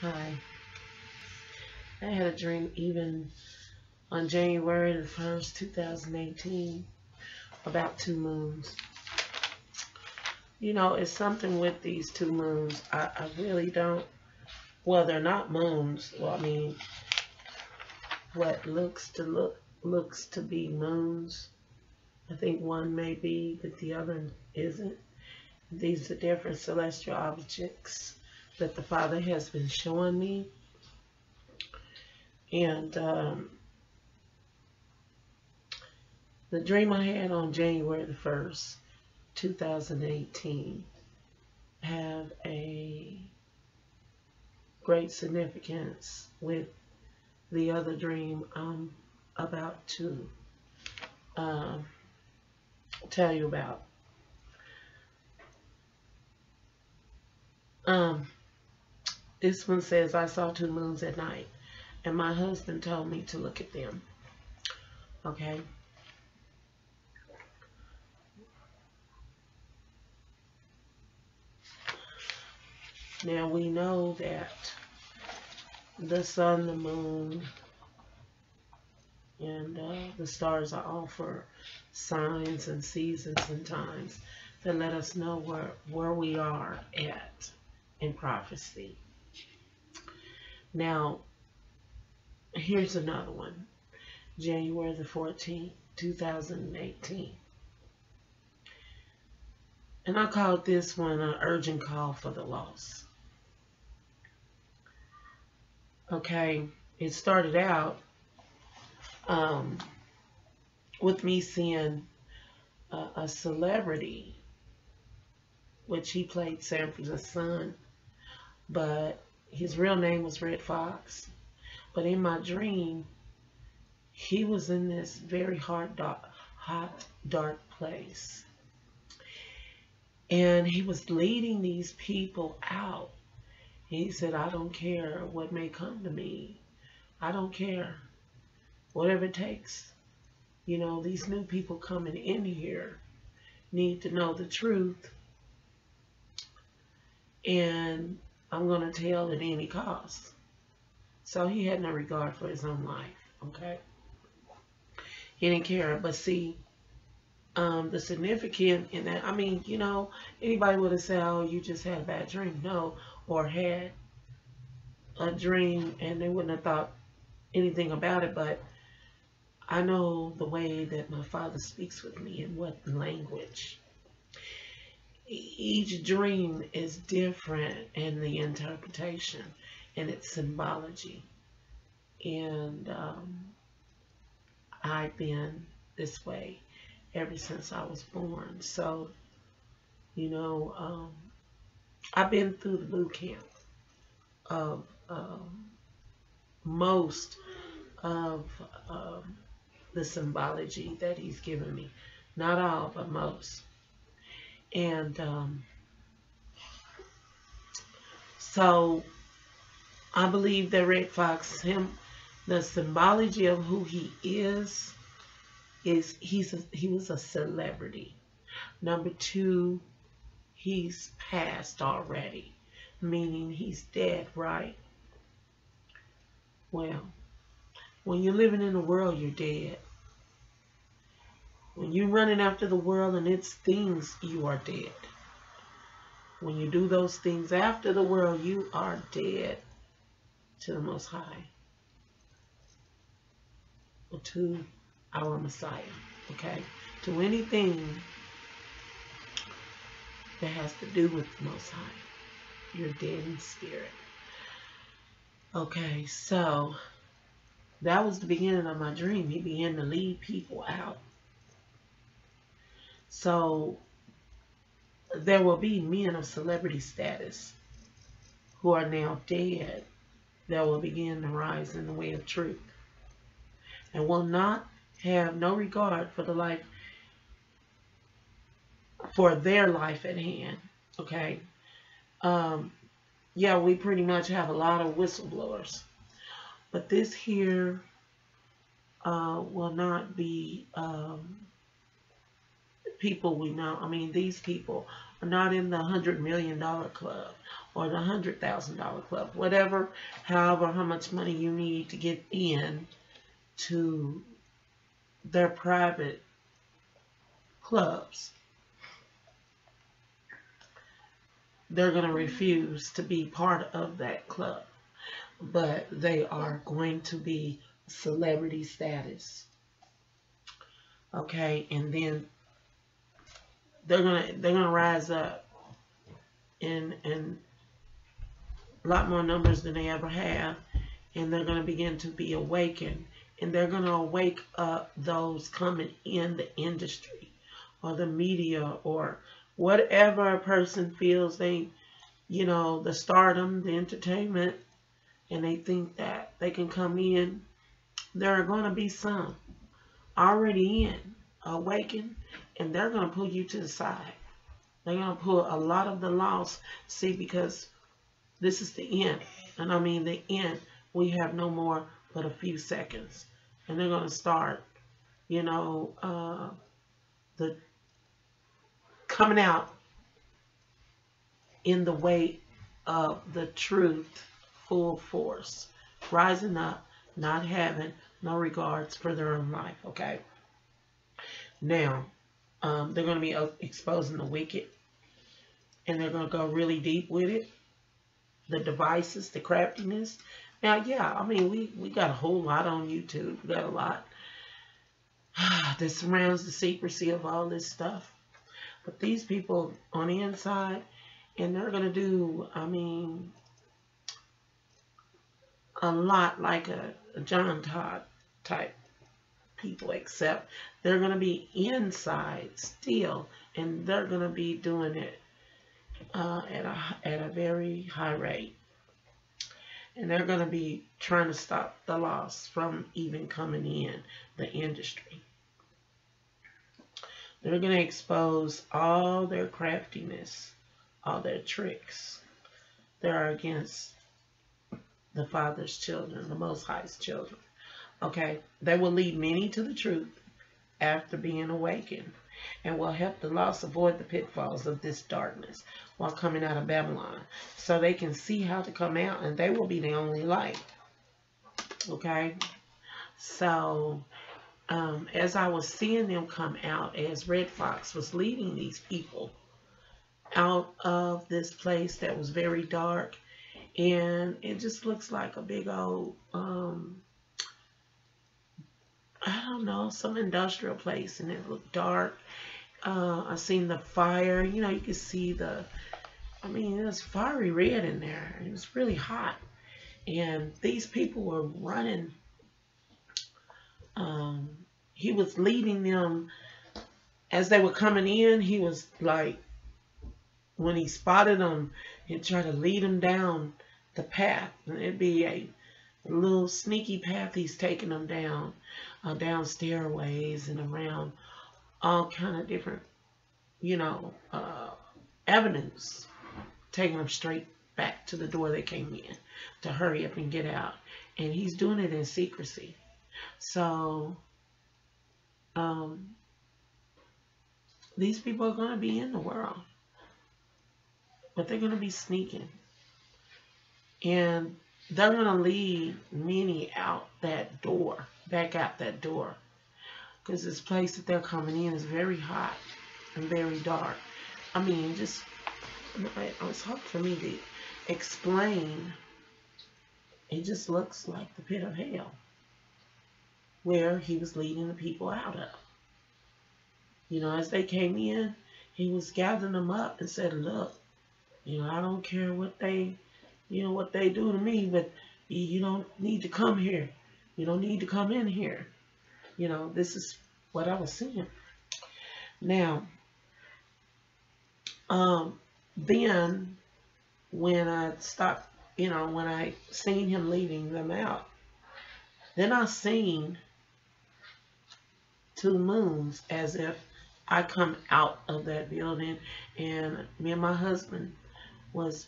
Hi. I had a dream even on January the 1st, 2018, about two moons. You know, it's something with these two moons. I, I really don't, well, they're not moons. Well, I mean, what looks to look, looks to be moons. I think one may be, but the other isn't. These are different celestial objects that the Father has been showing me. And um, the dream I had on January the 1st, 2018, have a great significance with the other dream I'm about to um, tell you about. Um, this one says, I saw two moons at night, and my husband told me to look at them. Okay. Now we know that the sun, the moon, and uh, the stars are all for signs and seasons and times that let us know where, where we are at in prophecy. Now, here's another one. January the 14th, 2018. And I called this one an urgent call for the lost. Okay, it started out um, with me seeing a, a celebrity, which he played Sanford's son, but his real name was Redd Foxx, But in my dream, he was in this very hot, dark, hot, dark place. And he was leading these people out. He said, I don't care what may come to me. I don't care. Whatever it takes. You know, these new people coming in here need to know the truth. And I'm going to tell at any cost. So he had no regard for his own life, okay? He didn't care. But see, um, the significant in that, I mean, you know, anybody would have said, oh, you just had a bad dream. No, or had a dream and they wouldn't have thought anything about it. But I know the way that my father speaks with me and what language each dream is different in the interpretation and its symbology. And um, I've been this way ever since I was born. So, you know, um, I've been through the boot camp of um, most of um, the symbology that he's given me. Not all, but most. And um, so I believe that Redd Foxx, him, the symbology of who he is, is he's a, he was a celebrity. Number two, he's passed already, meaning he's dead, right? Well, when you're living in the world, you're dead. When you're running after the world and its things, you are dead. When you do those things after the world, you are dead to the Most High. Or to our Messiah. Okay? To anything that has to do with the Most High. You're dead in spirit. Okay, so that was the beginning of my dream. He began to lead people out so there will be men of celebrity status who are now dead that will begin to rise in the way of truth and will not have no regard for the life for their life at hand okay? Um yeah we pretty much have a lot of whistleblowers but this here uh, will not be um, people we know. I mean, these people are not in the hundred million dollar club or the hundred thousand dollar club, whatever, however, how much money you need to get in to their private clubs. They're going to refuse to be part of that club, but they are going to be celebrity status. Okay, and then they're gonna they're gonna rise up in in a lot more numbers than they ever have, and they're gonna begin to be awakened, and they're gonna wake up those coming in the industry or the media or whatever a person feels they, you know, the stardom, the entertainment, and they think that they can come in. There are going to be some already in, awakened, and they're going to pull you to the side. They're going to pull a lot of the loss. See, because this is the end. And I mean the end. We have no more but a few seconds. And they're going to start, you know, uh, the coming out in the way of the truth full force. Rising up, not having no regards for their own life, okay? Now, um, they're going to be exposing the wicked, and they're going to go really deep with it. The devices, the craftiness. Now, yeah, I mean, we, we got a whole lot on YouTube. We got a lot that surrounds the secrecy of all this stuff. But these people on the inside, and they're going to do, I mean, a lot like a, a John Todd type people, except they're going to be inside still, and they're going to be doing it uh, at, a, at a very high rate. And they're going to be trying to stop the loss from even coming in the industry. They're going to expose all their craftiness, all their tricks. They're against the Father's children, the Most High's children. Okay, they will lead many to the truth after being awakened and will help the lost avoid the pitfalls of this darkness while coming out of Babylon. So they can see how to come out and they will be the only light. Okay, so um, as I was seeing them come out, as Redd Foxx was leading these people out of this place that was very dark, and it just looks like a big old um, I don't know, some industrial place and it looked dark. Uh, I seen the fire, you know, you could see the, I mean, it was fiery red in there. It was really hot. And these people were running. Um, he was leading them as they were coming in. He was like, when he spotted them, he'd try to lead them down the path. And it'd be a little sneaky path he's taking them down uh, down stairways and around all kind of different, you know, uh, avenues, taking them straight back to the door they came in to hurry up and get out. And he's doing it in secrecy. So, um, these people are going to be in the world, but they're going to be sneaking. And they're going to lead many out that door back out that door. Because this place that they're coming in is very hot and very dark. I mean, just, it's hard for me to explain. It just looks like the pit of hell where he was leading the people out of. You know, as they came in, he was gathering them up and said, look, you know, I don't care what they, you know, what they do to me, but you don't need to come here. You don't need to come in here. You know, this is what I was seeing. Now, um, then when I stopped, you know, when I seen him leading them out, then I seen two moons as if I come out of that building and me and my husband was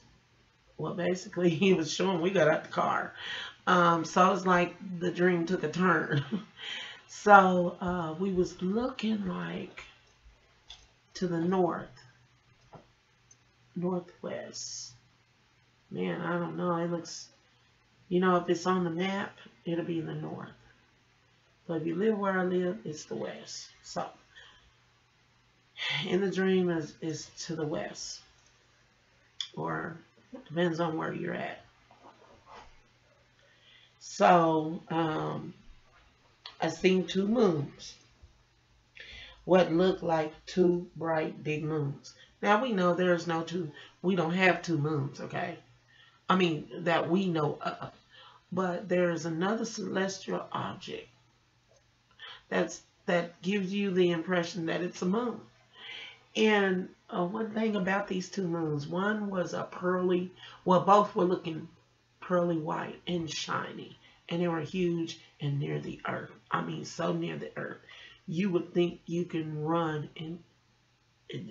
well basically he was showing we got out the car um, so it's like the dream took a turn. so uh, we was looking like to the north. northwest. Man, I don't know. It looks, you know, if it's on the map, it'll be in the north. But if you live where I live, it's the west. So, in the dream is, is to the west. Or depends on where you're at. So, um, I seen two moons. What looked like two bright big moons. Now we know there's no two, we don't have two moons, okay? I mean, that we know of. But there's another celestial object that's that gives you the impression that it's a moon. And uh, one thing about these two moons, one was a pearly, well, both were looking pearly white and shiny. And they were huge and near the earth. I mean, so near the earth. You would think you can run and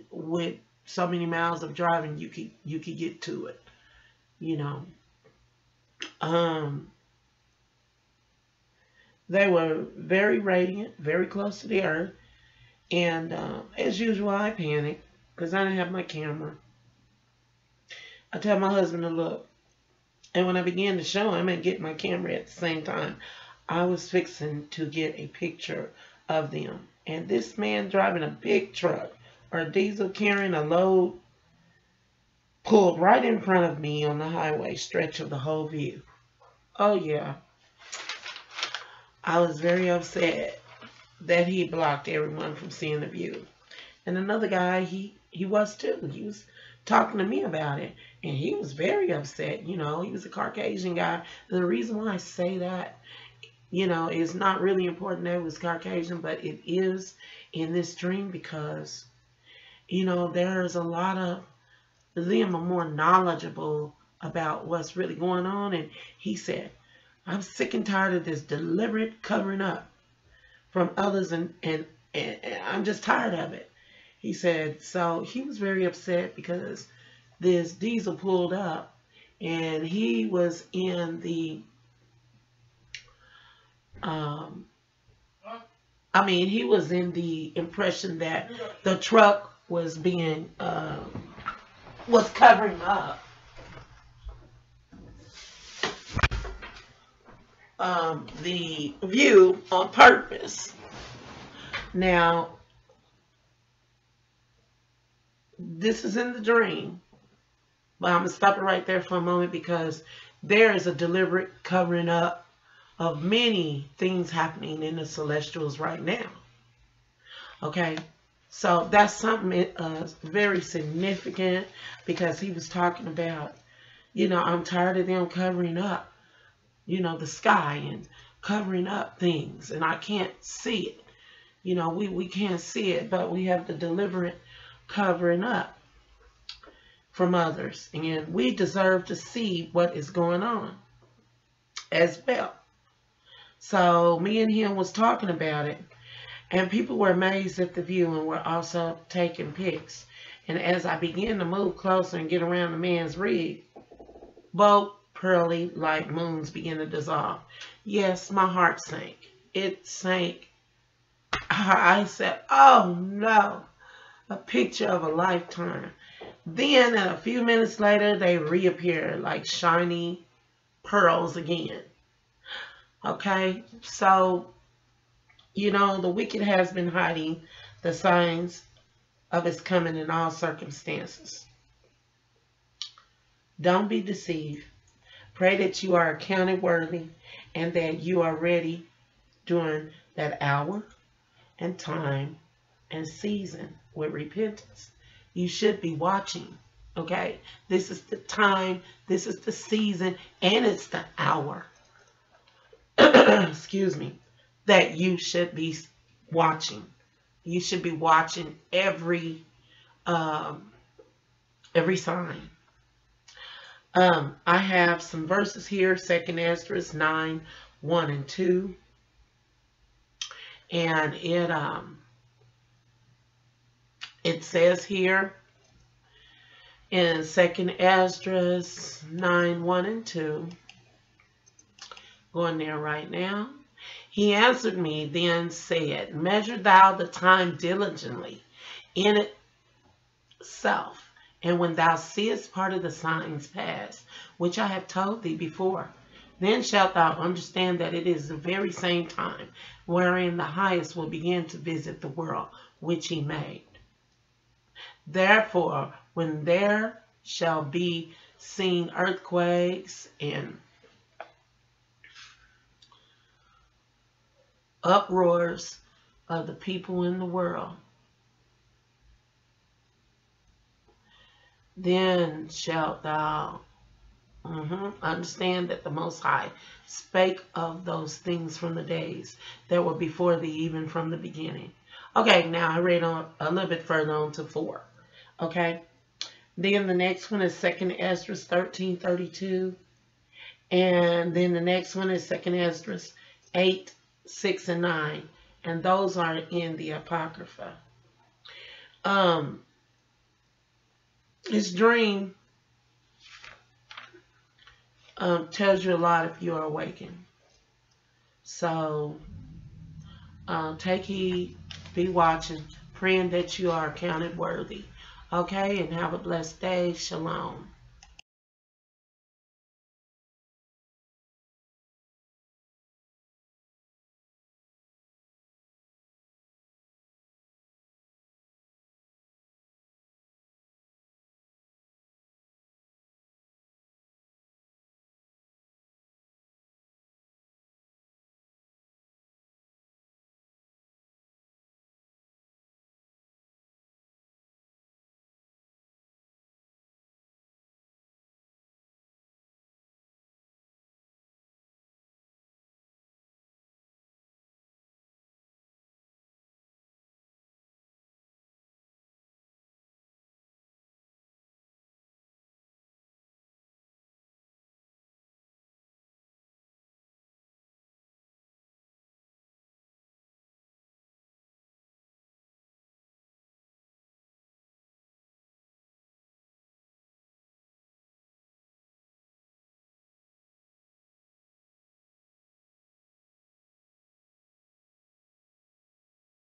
with so many miles of driving, you could you could get to it. You know. Um, they were very radiant, very close to the earth. And uh, as usual, I panicked because I didn't have my camera. I tell my husband to look. And when I began to show him and get my camera at the same time, I was fixing to get a picture of them. And this man driving a big truck or diesel carrying a load pulled right in front of me on the highway stretch of the whole view. Oh yeah, I was very upset that he blocked everyone from seeing the view. And another guy, he, he was too. He was talking to me about it. And he was very upset. You know, he was a Caucasian guy. And the reason why I say that, you know, is not really important that it was Caucasian, but it is in this dream because, you know, there's a lot of them are more knowledgeable about what's really going on. And he said, I'm sick and tired of this deliberate covering up from others and, and, and, and I'm just tired of it. He said, so he was very upset because this diesel pulled up and he was in the, um, I mean, he was in the impression that the truck was being, uh, was covering up um, the view on purpose. Now, this is in the dream, but I'm going to stop it right there for a moment because there is a deliberate covering up of many things happening in the celestials right now. Okay, so that's something uh, very significant because he was talking about, you know, I'm tired of them covering up you know, the sky and covering up things and I can't see it. You know, we, we can't see it, but we have the deliberate covering up from others. And we deserve to see what is going on as well. So me and him was talking about it and people were amazed at the view and were also taking pics. And as I began to move closer and get around the man's rig, both pearly like moons begin to dissolve. Yes, my heart sank. It sank. I said, oh no, a picture of a lifetime. Then a few minutes later, they reappear like shiny pearls again. Okay, so, you know, the wicked has been hiding the signs of his coming in all circumstances. Don't be deceived. Pray that you are accounted worthy and that you are ready during that hour and time and season with repentance. You should be watching, okay? This is the time, this is the season, and it's the hour, excuse me, that you should be watching. You should be watching every, um, every sign um, I have some verses here, 2nd Esdras 9, 1 and 2. And it um it says here in 2nd Esdras 9, 1 and 2. Going there right now. He answered me, then said, Measure thou the time diligently in itself, And when thou seest part of the signs pass, which I have told thee before, then shalt thou understand that it is the very same time wherein the highest will begin to visit the world which he made. Therefore, when there shall be seen earthquakes and uproars of the people in the world, then shalt thou mm-hmm, understand that the Most High spake of those things from the days that were before thee, even from the beginning. Okay, now I read on a little bit further on to four. Okay, then the next one is Second Esdras thirteen thirty two, and then the next one is Second Esdras eight six and nine, and those are in the Apocrypha. Um, his dream um, tells you a lot if you are awakened. So um, take heed, be watching, praying that you are counted worthy. Okay, and have a blessed day. Shalom.